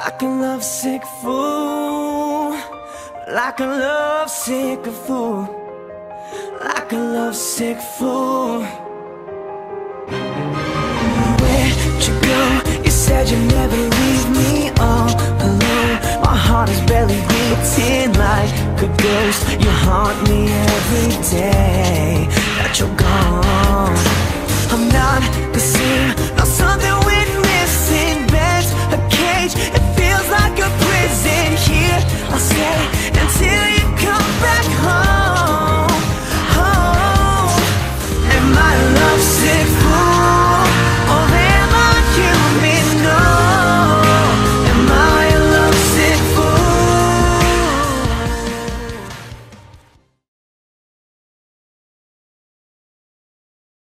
Like a lovesick fool, like a lovesick fool, like a lovesick fool. Where'd you go? You said you'd never leave me all alone. My heart is barely beating like a ghost. You haunt me every day. Você